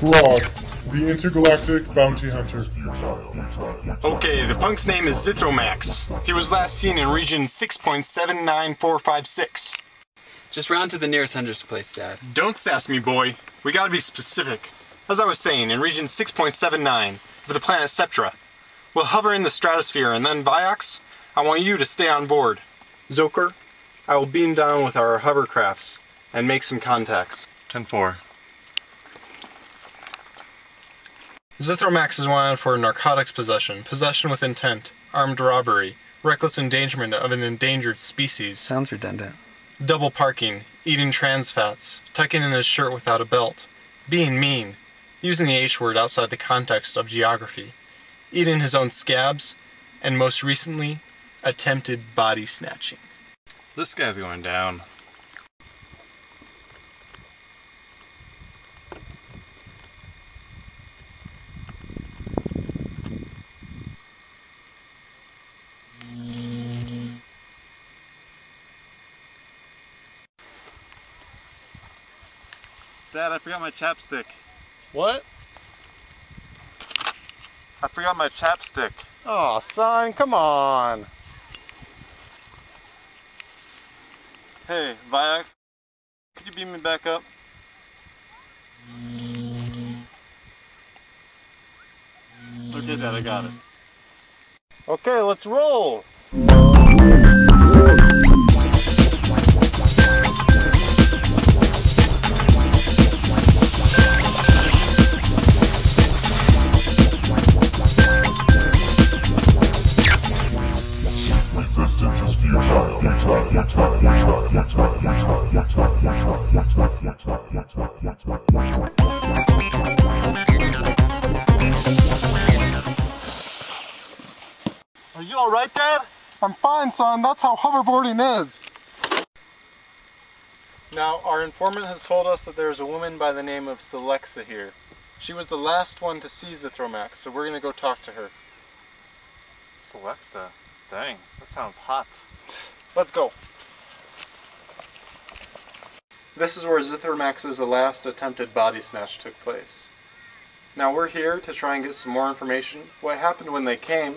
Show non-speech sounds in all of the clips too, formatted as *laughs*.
Grog, the intergalactic bounty hunter. Okay, the punk's name is Zithromax. He was last seen in region 6.79456. Just round to the nearest hundredths place, Dad. Don't sass me, boy. We gotta be specific. As I was saying, in region 6.79 of the planet Septra. We'll hover in the stratosphere and then Viox, I want you to stay on board. Zocor, I will beam down with our hovercrafts and make some contacts. 10-4. Zithromax is wanted for narcotics possession, possession with intent, armed robbery, reckless endangerment of an endangered species, Sounds redundant. double parking, eating trans fats, tucking in his shirt without a belt, being mean, using the H word outside the context of geography, eating his own scabs, and most recently, attempted body snatching. This guy's going down. Dad, I forgot my chapstick. What? I forgot my chapstick. Oh, son, come on. Hey, Viox, could you beam me back up? Okay, Dad, I got it. Okay, let's roll. Are you alright, Dad? I'm fine, son. That's how hoverboarding is. Now, our informant has told us that there's a woman by the name of Celexa here. She was the last one to see Zithromax, so we're gonna go talk to her. Celexa. Dang, that sounds hot. Let's go. This is where Zithromax's last attempted body snatch took place. Now we're here to try and get some more information. What happened when they came,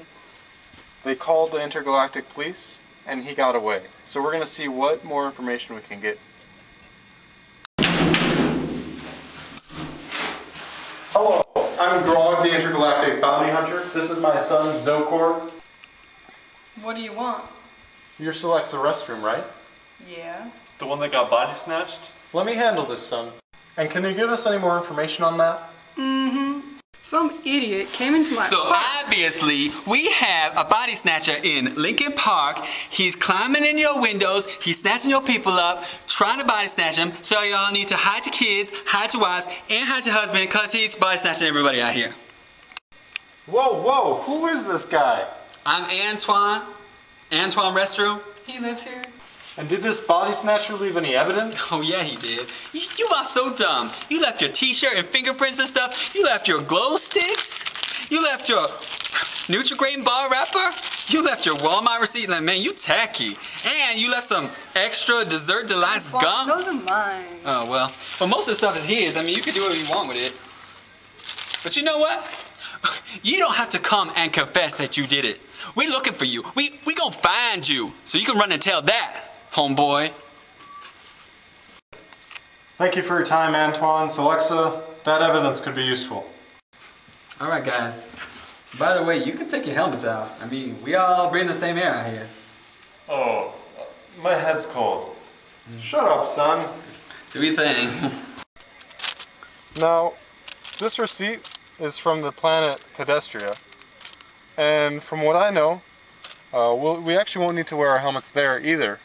they called the intergalactic police and he got away. So we're going to see what more information we can get. Hello, I'm Grog, the intergalactic bounty hunter. This is my son, Zocor. What do you want? You're Celexa restroom, right? Yeah. The one that got body snatched? Let me handle this, son. And can you give us any more information on that? Mm-hmm. Some idiot came into my So obviously, we have a body snatcher in Lincoln Park. He's climbing in your windows. He's snatching your people up, trying to body snatch them. So y'all need to hide your kids, hide your wives, and hide your husband, cause he's body snatching everybody out here. Whoa, whoa, who is this guy? I'm Antoine. Antoine Restroom. He lives here. And did this body snatcher leave any evidence? *laughs* Oh yeah, he did. You, you are so dumb. You left your T-shirt and fingerprints and stuff. You left your glow sticks. You left your Nutri-Grain bar wrapper. You left your Walmart receipt. Like, man, you tacky. And you left some extra dessert delights Well, gum. those are mine. Oh well. Well, most of the stuff is his. I mean, you can do whatever you want with it. But you know what? *laughs* You don't have to come and confess that you did it. We're looking for you. We we gonna find you, so you can run and tell that, homeboy. Thank you for your time, Antoine. So, Alexa, that evidence could be useful. All right, guys. By the way, you can take your helmets out. I mean, we all breathe the same air out here. Oh, my head's cold. Shut up, son. Do we thing. Now, this receipt is from the planet Pedestria. And from what I know, uh, we'll, we actually won't need to wear our helmets there either.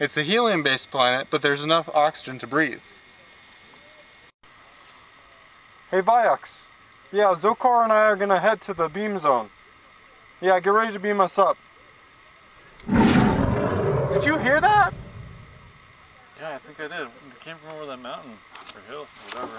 It's a helium-based planet, but there's enough oxygen to breathe. Hey, Viox. Yeah, Zocor and I are gonna head to the beam zone. Yeah, get ready to beam us up. Did you hear that? Yeah, I think I did. It came from over that mountain or hill, whatever.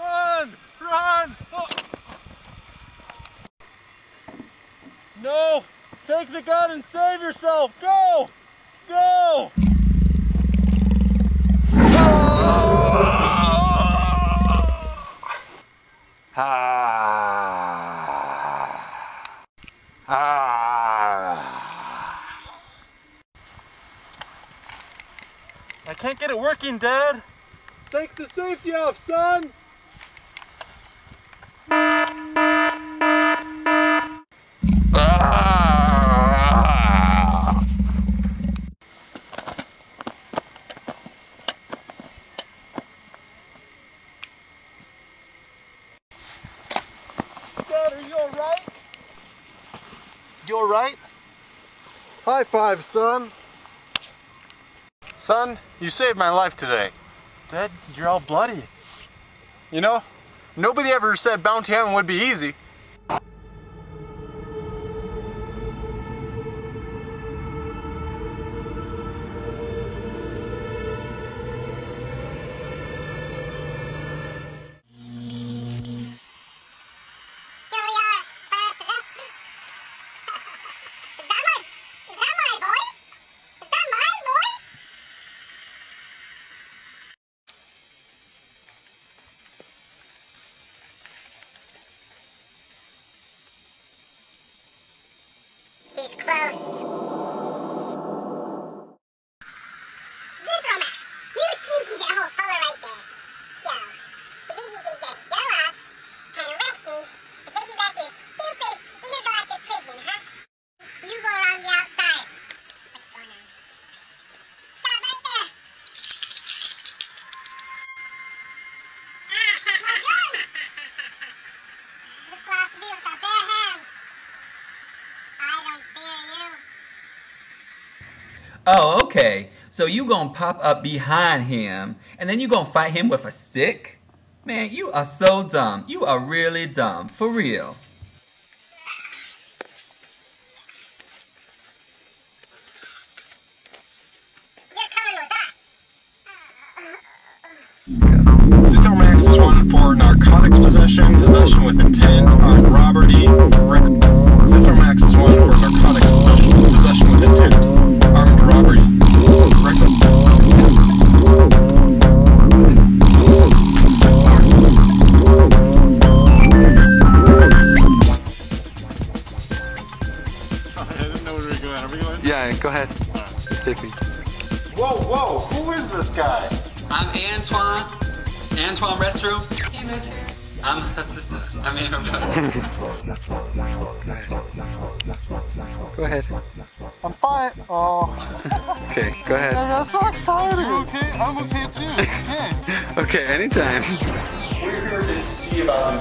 Run! The gun and save yourself! Go! Go! *laughs* Ah. I can't get it working, Dad. Take the safety off, son. Dad, are you alright? You alright? High five, son. Son, you saved my life today. Dad, you're all bloody. You know, nobody ever said bounty hunting would be easy. Oh, okay. So you gonna pop up behind him and then you gonna fight him with a stick? Man, you are so dumb. You are really dumb. For real. You're coming with us. Zithromax is wanted for narcotics possession, possession with intent, armed robbery, know where we were going. Are we going? Yeah, go ahead. Just take me. Whoa, whoa, who is this guy? I'm Antoine. Antoine Restroom. Hey, no chair. I'm her sister. I mean her brother. *laughs* Go ahead. I'm fine. Oh, Okay, go ahead. that's so exciting. okay? I'm okay too. Okay. *laughs* Okay, anytime. We're here to see about